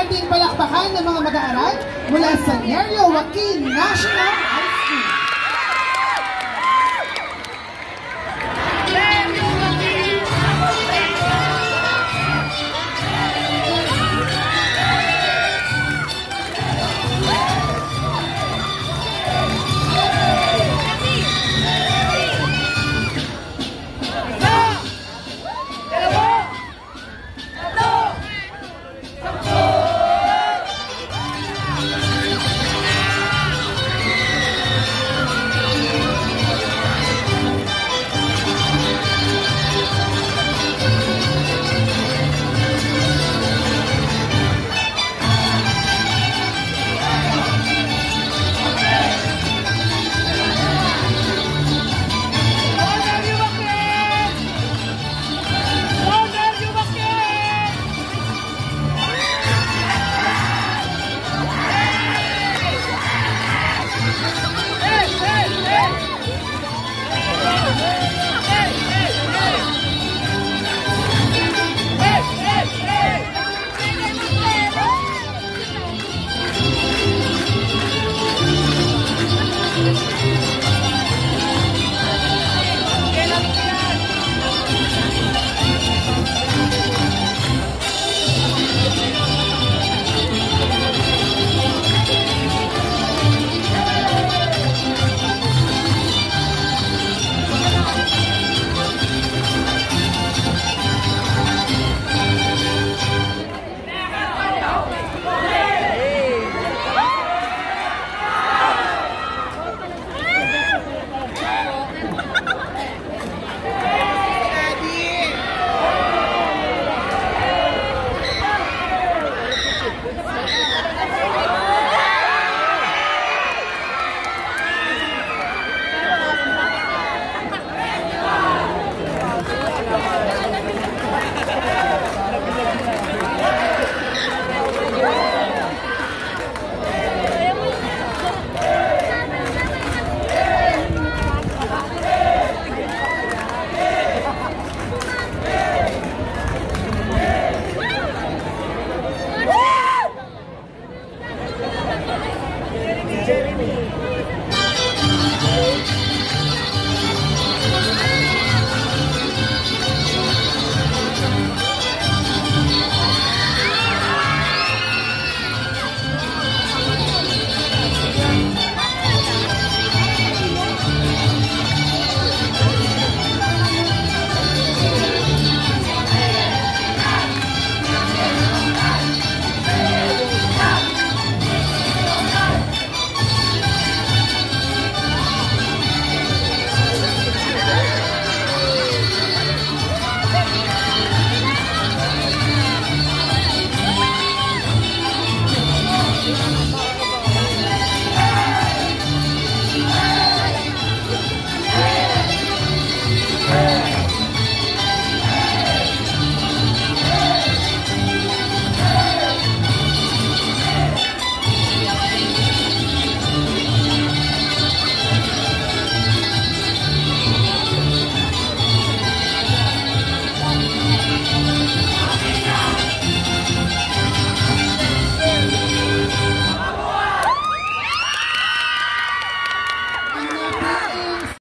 nating palakpakan ng mga mag-aaral mula sa Nerio Joaquin National High School. Jeremy.